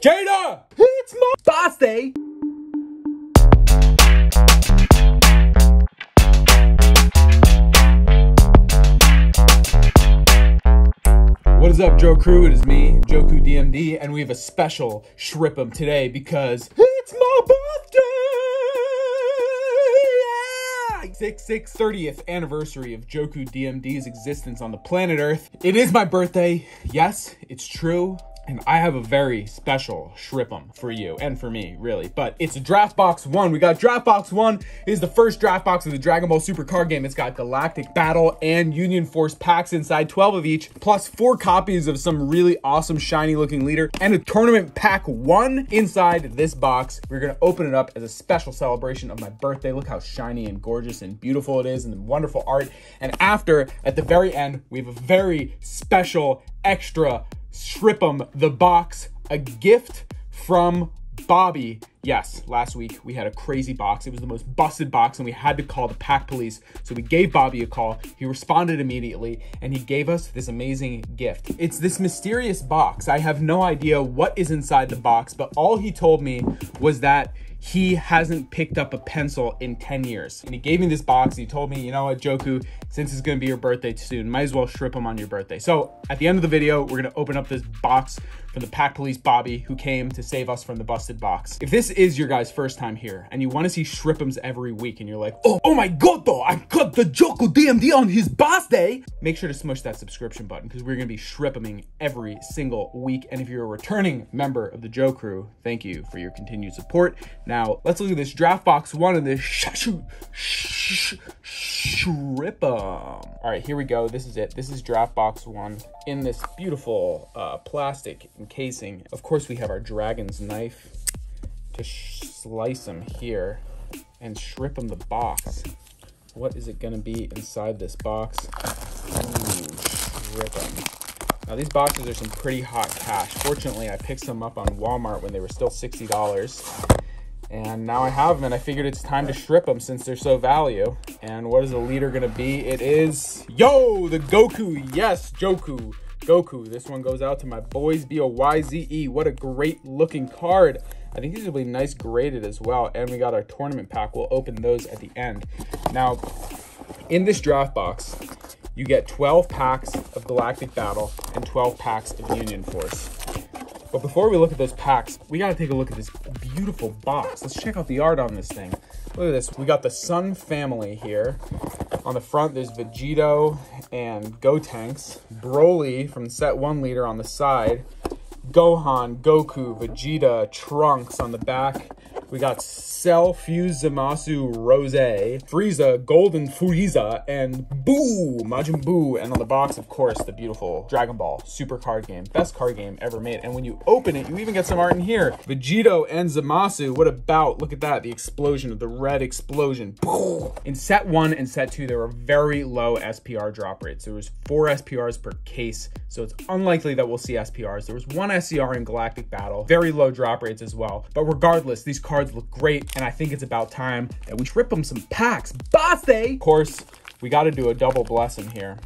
Jada! It's my birthday! What is up, Joe Crew? It is me, Johku DMD, and we have a special Shrip'em today because it's my birthday! Yeah! 6 6 30th anniversary of Johku DMD's existence on the planet Earth. It is my birthday. Yes, it's true. And I have a very special Shrip'em for you and for me, really. But it's a Draft Box 1. We got Draft Box 1. It is the first draft box of the Dragon Ball Super card game. It's got Galactic Battle and Union Force packs inside, 12 of each, plus four copies of some really awesome shiny looking leader and a tournament pack 1 inside this box. We're going to open it up as a special celebration of my birthday. Look how shiny and gorgeous and beautiful it is and the wonderful art. And after, at the very end, we have a very special extra Shrip'em the box, a gift from Bobby. Yes, last week we had a crazy box. It was the most busted box, and we had to call the pack police. So we gave Bobby a call. He responded immediately, and he gave us this amazing gift. It's this mysterious box. I have no idea what is inside the box, but all he told me was that he hasn't picked up a pencil in 10 years. And he gave me this box. And he told me, you know what, Johku, since it's gonna be your birthday soon, might as well strip him on your birthday. So at the end of the video, we're gonna open up this box from the Pack Police Bobby, who came to save us from the busted box. If this is your guys' first time here and you wanna see Shrip'ems every week and you're like, oh, oh my god, though, I got the Johku DMD on his birthday, make sure to smush that subscription button because we're gonna be Shrip'eming every single week. And if you're a returning member of the Joe Crew, thank you for your continued support. Now, let's look at this draft box one and this sh sh Shrip'em. All right, here we go. This is it. This is draft box one in this beautiful uh, plastic encasing. Of course, we have our dragon's knife to slice them here and Shrip'em the box. What is it gonna be inside this box? Ooh, Shrip'em. Now these boxes are some pretty hot cash. Fortunately, I picked some up on Walmart when they were still $60. And now I have them, and I figured it's time to strip them since they're so value. And what is the leader gonna be? It is, yo, the Goku. Yes, Johku. Goku. This one goes out to my boys, B-O-Y-Z-E. What a great looking card. I think these will be nice graded as well. And we got our tournament pack. We'll open those at the end. Now, in this draft box, you get 12 packs of Galactic Battle and 12 packs of Union Force. But before we look at those packs, we gotta take a look at this beautiful box. Let's check out the art on this thing. Look at this. We got the Son family here. On the front, there's Vegito and Gotenks. Broly from set one leader on the side. Gohan, Goku, Vegeta, Trunks on the back. We got Cell, Fuse, Zamasu, Rose, Frieza, Golden Frieza, and Buu, Majin Buu. And on the box, of course, the beautiful Dragon Ball Super card game. Best card game ever made. And when you open it, you even get some art in here. Vegito and Zamasu, what about? Look at that, the explosion of the red explosion. In set one and set two, there were very low SPR drop rates. There was four SPRs per case, so it's unlikely that we'll see SPRs. There was one SCR in Galactic Battle, very low drop rates as well. But regardless, these cards cards look great, and I think it's about time that we rip them some packs. Boss Of course, we got to do a double blessing here.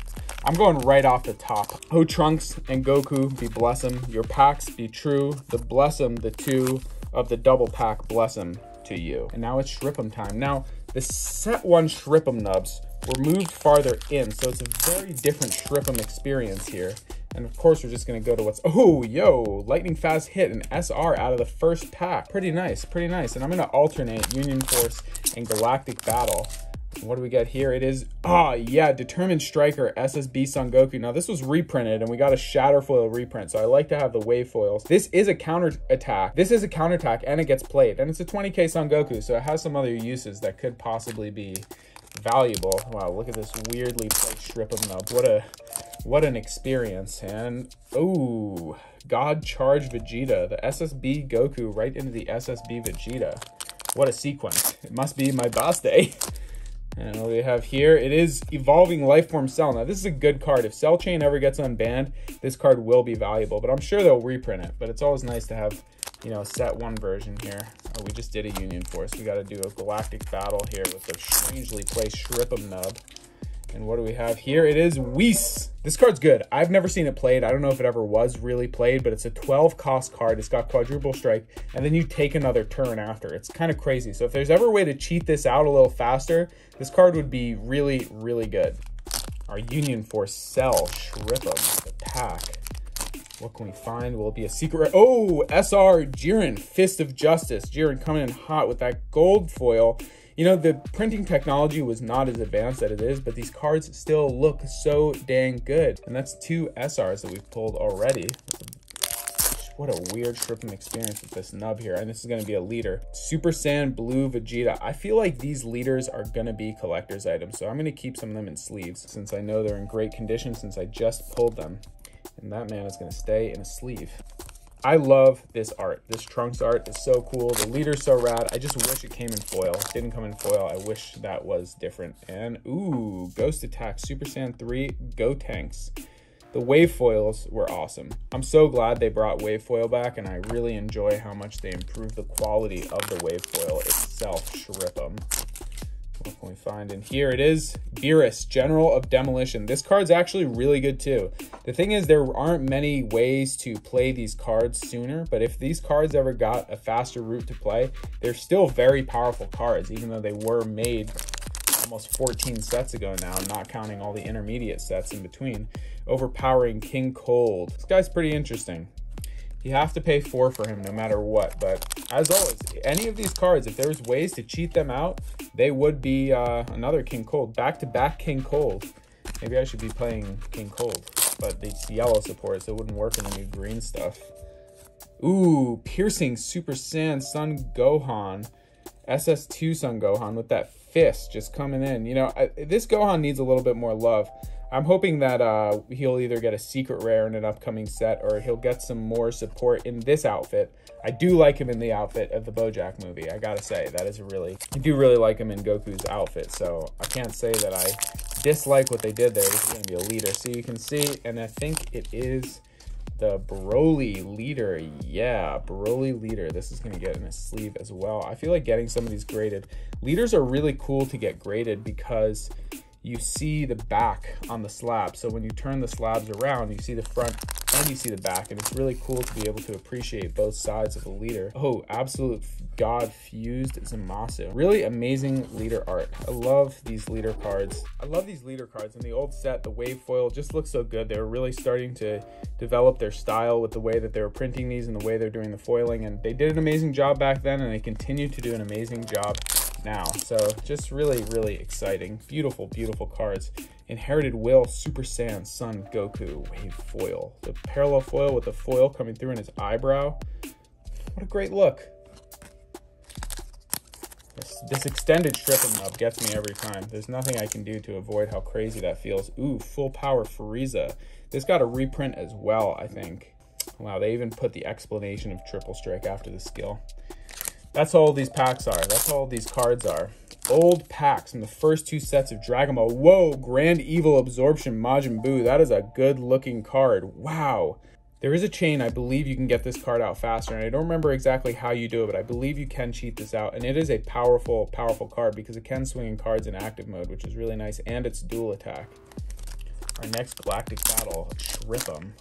I'm going right off the top. Oh, Trunks and Goku, be bless them. Your packs be true. The bless them, the two of the double pack bless them to you. And now it's Shrip'em time. Now, the set one Shrip'em nubs were moved farther in, so it's a very different Shrip'em experience here. And of course, we're just gonna go to what's, oh, yo, lightning fast hit, an SR out of the first pack. Pretty nice, pretty nice. And I'm gonna alternate Union Force and Galactic Battle. What do we get here? It is, ah, oh, yeah, Determined Striker, SSB Son Goku. Now, this was reprinted, and we got a Shatter Foil reprint, so I like to have the wave foils. This is a counter attack. This is a counter attack, and it gets played. And it's a 20k Son Goku, so it has some other uses that could possibly be valuable. Wow, look at this weirdly played of nub. What a what an experience. And, oh, God Charge Vegeta. The SSB Goku right into the SSB Vegeta. What a sequence. It must be my boss day. And what we have here, it is Evolving Lifeform Cell. Now, this is a good card. If Cell Chain ever gets unbanned, this card will be valuable. But I'm sure they'll reprint it. But it's always nice to have, you know, set one version here. Oh, we just did a Union Force. We got to do a Galactic Battle here with a strangely placed Shrip'em Nub. And what do we have here? It is Whis. This card's good. I've never seen it played. I don't know if it ever was really played, but it's a 12 cost card. It's got quadruple strike, and then you take another turn after. It's kind of crazy. So if there's ever a way to cheat this out a little faster, this card would be really, really good. Our Union Force Cell, Shripham, the pack. What can we find? Will it be a secret? Oh, SR Jiren, Fist of Justice. Jiren coming in hot with that gold foil. You know, the printing technology was not as advanced as it is, but these cards still look so dang good. And that's two SRs that we've pulled already. What a weird Shripham experience with this nub here. And this is going to be a leader. Super Saiyan Blue Vegeta. I feel like these leaders are going to be collector's items. So I'm going to keep some of them in sleeves since I know they're in great condition since I just pulled them. And that man is going to stay in a sleeve. I love this art. This Trunks art is so cool. The leader's so rad. I just wish it came in foil. It didn't come in foil. I wish that was different. And ooh, Ghost Attack Super Saiyan 3 Gotenks. The wave foils were awesome. I'm so glad they brought wave foil back and I really enjoy how much they improved the quality of the wave foil itself. Shripham. What can we find? And here it is, Beerus, General of Demolition. This card's actually really good too. The thing is, there aren't many ways to play these cards sooner, but if these cards ever got a faster route to play, they're still very powerful cards, even though they were made almost 14 sets ago now, not counting all the intermediate sets in between. Overpowering King Cold. This guy's pretty interesting. You have to pay four for him no matter what. But as always, any of these cards, if there's ways to cheat them out, they would be uh, another King Cold. Back-to-back -back King Cold. Maybe I should be playing King Cold. But it's yellow support, so it wouldn't work in the new green stuff. Ooh, Piercing Super Saiyan Son Gohan. SS2 Son Gohan with that fist just coming in. You know, I, this Gohan needs a little bit more love. I'm hoping that uh, he'll either get a secret rare in an upcoming set or he'll get some more support in this outfit. I do like him in the outfit of the Bojack movie. I gotta say, that is really, I do really like him in Goku's outfit. So I can't say that I dislike what they did there. This is gonna be a leader. So you can see, and I think it is the Broly leader. Yeah, Broly leader. This is going to get in a sleeve as well. I feel like getting some of these graded. Leaders are really cool to get graded because you see the back on the slab. So when you turn the slabs around, you see the front and you see the back. And it's really cool to be able to appreciate both sides of the leader. Oh, absolute God fused Zamasu. Really amazing leader art. I love these leader cards. I love these leader cards. In the old set, the wave foil just looks so good. They were really starting to develop their style with the way that they were printing these and the way they're doing the foiling. And they did an amazing job back then and they continue to do an amazing job now. So just really, really exciting. Beautiful, beautiful cards. Inherited Will, Super Saiyan, Son, Goku, Wave Foil. The parallel foil with the foil coming through in his eyebrow. What a great look. This, this extended Shripham nub gets me every time. There's nothing I can do to avoid how crazy that feels. Ooh, full power Frieza. This got a reprint as well, I think. Wow, they even put the explanation of Triple Strike after the skill. That's all these packs are. That's all these cards are. Old packs from the first two sets of Dragon Ball. Whoa, Grand Evil Absorption Majin Buu. That is a good looking card. Wow. There is a chain, I believe you can get this card out faster, and I don't remember exactly how you do it, but I believe you can cheat this out, and it is a powerful, powerful card because it can swing in cards in active mode, which is really nice, and it's dual attack. Our next Galactic Battle, Shripham.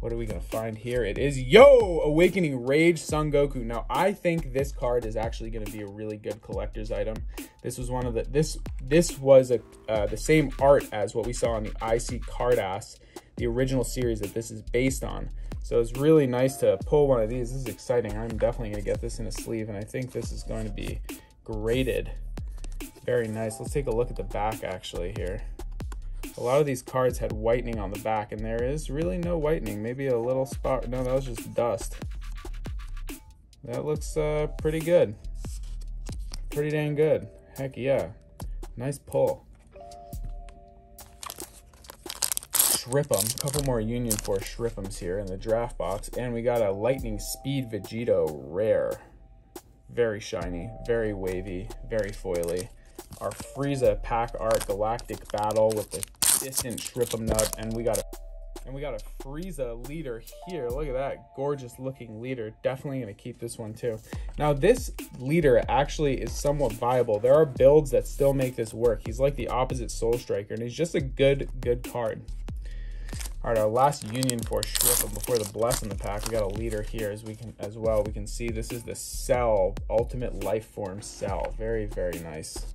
What are we going to find here? It is Yo! Awakening Rage Son Goku. Now, I think this card is actually going to be a really good collector's item. This was one of the... This this was a uh, the same art as what we saw on the IC Carddass, the original series that this is based on. So it's really nice to pull one of these. This is exciting. I'm definitely going to get this in a sleeve, and I think this is going to be graded. Very nice. Let's take a look at the back, actually, here. A lot of these cards had whitening on the back, and there is really no whitening. Maybe a little spot. No, that was just dust. That looks uh, pretty good. Pretty dang good. Heck yeah. Nice pull. Shripham. A couple more Union Force Shriphams here in the draft box. And we got a Lightning Speed Vegito Rare. Very shiny, very wavy, very foily. Our Frieza Pack Art Galactic Battle with the distant Shripham nut, and we got a And we got a Frieza leader here. Look at that gorgeous looking leader. Definitely going to keep this one too. Now this leader actually is somewhat viable. There are builds that still make this work. He's like the opposite Soul Striker and he's just a good, good card. All right, our last Union Force strip before the Bless in the pack. We got a leader here as we can as well. We can see this is the Cell Ultimate Life Form Cell. Very, very nice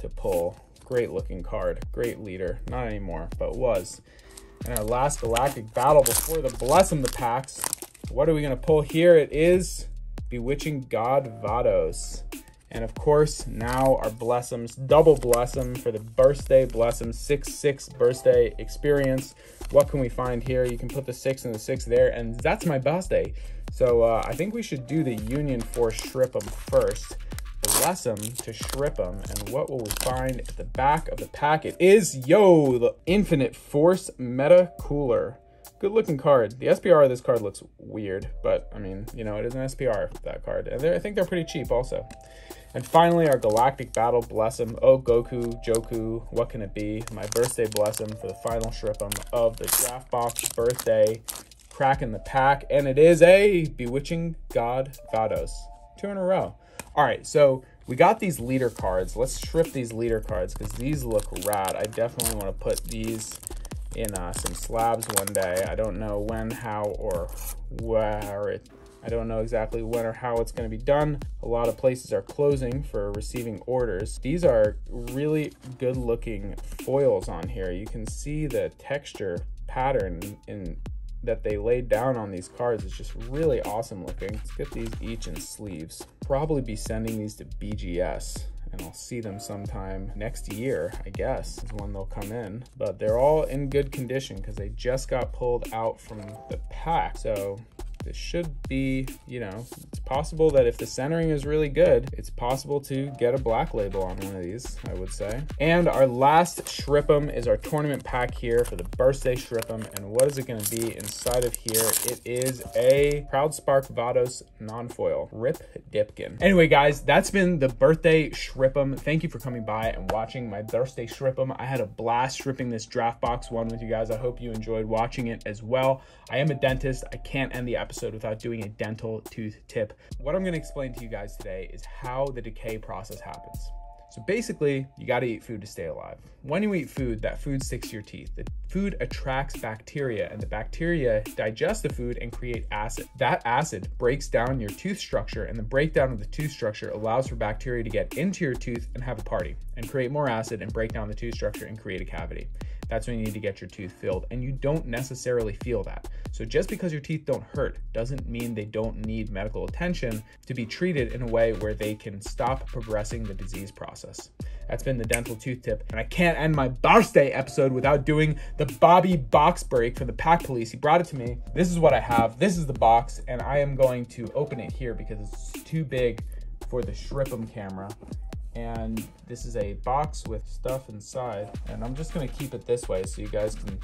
to pull. Great looking card. Great leader. Not anymore, but was. And our last Galactic Battle before the Bless in the packs. What are we gonna pull here? It is Bewitching God Vados. And of course, now our Blessums, double Blessum for the birthday Blessum 6-6 birthday experience. What can we find here? You can put the 6 and the 6 there, and that's my birthday. So uh, I think we should do the Union Force Shrip'em first. Blessum to Shrip'em, and what will we find at the back of the pack? It is, yo, the Infinite Force Meta Cooler. Good looking card. The SPR of this card looks weird, but I mean, you know, it is an SPR, that card. And I think they're pretty cheap also. And finally, our Galactic Battle Blessum. Oh, Goku, Johku, what can it be? My birthday Blessum for the final Shrip'em of the Draft Box Birthday Crack in the Pack. And it is a Bewitching God Vados. Two in a row. All right, so we got these leader cards. Let's strip these leader cards because these look rad. I definitely want to put these in uh, some slabs one day. I don't know when, how, or where it. I don't know exactly when or how it's going to be done. A lot of places are closing for receiving orders. These are really good looking foils on here. You can see the texture pattern in that they laid down on these cards is just really awesome looking. Let's get these each in sleeves. Probably be sending these to BGS and I'll see them sometime next year, I guess, is when they'll come in. But they're all in good condition because they just got pulled out from the pack. So this should be, you know, it's possible that if the centering is really good, it's possible to get a black label on one of these, I would say. And our last Shrip'em is our tournament pack here for the birthday Shrip'em. And what is it going to be inside of here? It is a Proud Spark Vados non-foil. Rip Dipkin. Anyway, guys, that's been the birthday Shrip'em. Thank you for coming by and watching my birthday Shrip'em. I had a blast stripping this draft box one with you guys. I hope you enjoyed watching it as well. I am a dentist. I can't end the episode episode without doing a dental tooth tip. What I'm going to explain to you guys today is how the decay process happens. So basically, you got to eat food to stay alive. When you eat food, that food sticks to your teeth. The food attracts bacteria, and the bacteria digest the food and create acid. That acid breaks down your tooth structure, and the breakdown of the tooth structure allows for bacteria to get into your tooth and have a party, and create more acid and break down the tooth structure and create a cavity that's when you need to get your tooth filled. And you don't necessarily feel that. So just because your teeth don't hurt doesn't mean they don't need medical attention to be treated in a way where they can stop progressing the disease process. That's been the dental tooth tip. And I can't end my birthday episode without doing the Bobby box break for the pack police. He brought it to me. This is what I have. This is the box, and I am going to open it here because it's too big for the Shrip'em camera and this is a box with stuff inside. And I'm just gonna keep it this way so you guys can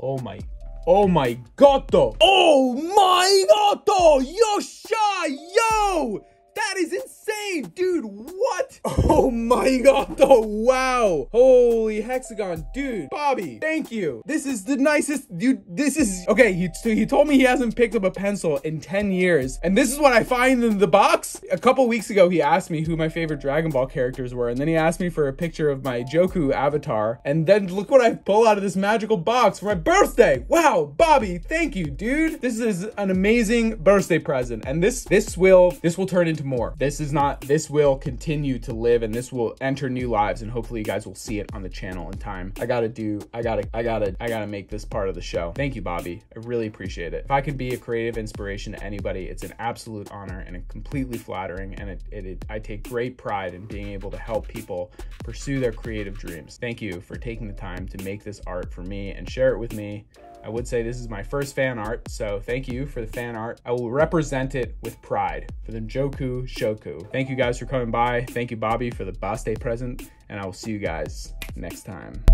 oh my oh my god oh my god yo shy yo that is insane, dude. What? Oh my god. Oh, wow. Holy hexagon, dude. Bobby, thank you. This is the nicest, dude. This is, okay, he, so he told me he hasn't picked up a pencil in 10 years. And this is what I find in the box. A couple weeks ago, he asked me who my favorite Dragon Ball characters were. And then he asked me for a picture of my Johku avatar. And then look what I pull out of this magical box for my birthday. Wow, Bobby, thank you, dude. This is an amazing birthday present. And this, this will, this will turn into more. This is not, this will continue to live and this will enter new lives and hopefully you guys will see it on the channel in time. I gotta do, I gotta, I gotta, I gotta make this part of the show. Thank you, Bobby. I really appreciate it. If I can be a creative inspiration to anybody, it's an absolute honor and a completely flattering. And it, it, it, I take great pride in being able to help people pursue their creative dreams. Thank you for taking the time to make this art for me and share it with me. I would say this is my first fan art, so thank you for the fan art. I will represent it with pride for the Johku Shoku. Thank you guys for coming by. Thank you, Bobby, for the birthday present, and I will see you guys next time.